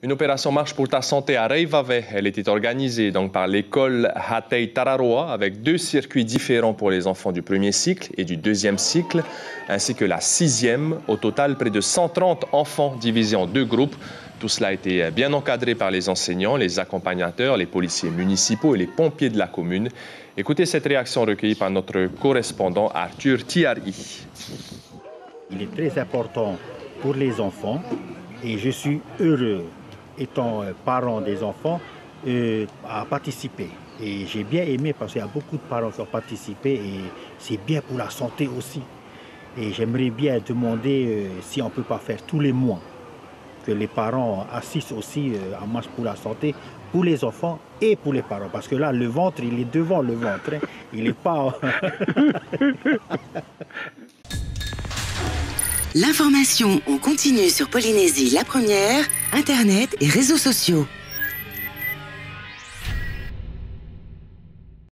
Une opération Marche pour ta santé à Reivave, elle était organisée donc par l'école Hatei Tararoa avec deux circuits différents pour les enfants du premier cycle et du deuxième cycle, ainsi que la sixième. Au total, près de 130 enfants divisés en deux groupes. Tout cela a été bien encadré par les enseignants, les accompagnateurs, les policiers municipaux et les pompiers de la commune. Écoutez cette réaction recueillie par notre correspondant Arthur Tiari. Il est très important pour les enfants et je suis heureux étant euh, parent des enfants, euh, à participer. Et j'ai bien aimé parce qu'il y a beaucoup de parents qui ont participé et c'est bien pour la santé aussi. Et j'aimerais bien demander euh, si on ne peut pas faire tous les mois que les parents assistent aussi à Marche pour la santé pour les enfants et pour les parents. Parce que là, le ventre, il est devant le ventre. Hein. Il n'est pas... L'information en continue sur Polynésie la première, Internet et réseaux sociaux.